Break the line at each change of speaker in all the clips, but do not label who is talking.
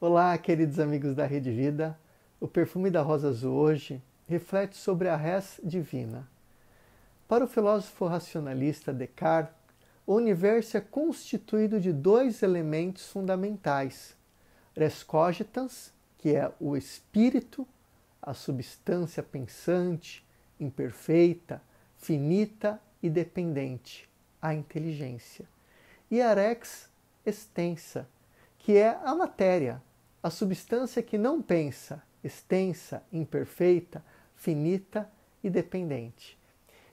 Olá, queridos amigos da Rede Vida. O perfume da rosa azul hoje reflete sobre a res divina. Para o filósofo racionalista Descartes, o universo é constituído de dois elementos fundamentais: res cogitans, que é o espírito, a substância pensante, imperfeita, finita e dependente, a inteligência, e a rex extensa, que é a matéria, a substância que não pensa, extensa, imperfeita, finita e dependente.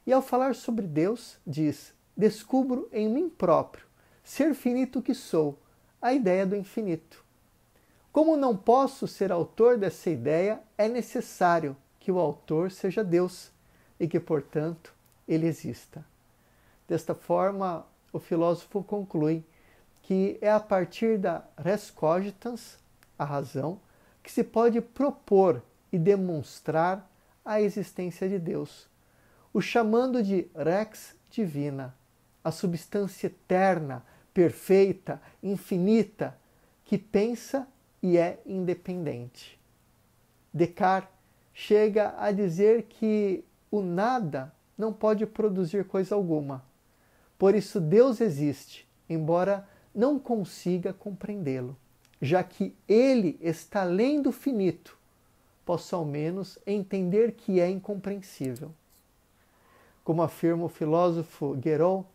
E ao falar sobre Deus, diz: Descubro em mim próprio, ser finito que sou, a ideia do infinito. Como não posso ser autor dessa ideia, é necessário que o autor seja Deus e que, portanto, ele exista. Desta forma, o filósofo conclui que é a partir da res cogitans, a razão, que se pode propor e demonstrar a existência de Deus, o chamando de rex divina, a substância eterna, perfeita, infinita, que pensa e é independente. Descartes chega a dizer que o nada não pode produzir coisa alguma. Por isso Deus existe, embora não consiga compreendê-lo já que ele está além do finito, posso ao menos entender que é incompreensível. Como afirma o filósofo Guerol,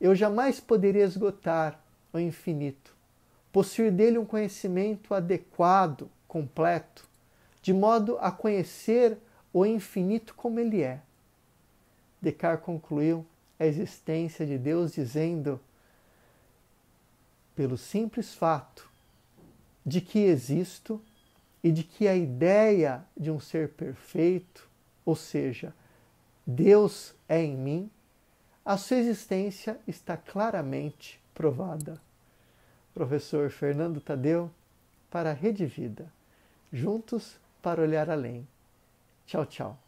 eu jamais poderia esgotar o infinito, possuir dele um conhecimento adequado, completo, de modo a conhecer o infinito como ele é. Descartes concluiu a existência de Deus dizendo: pelo simples fato de que existo e de que a ideia de um ser perfeito, ou seja, Deus é em mim, a sua existência está claramente provada. Professor Fernando Tadeu, para a Rede Vida. Juntos para olhar além. Tchau, tchau.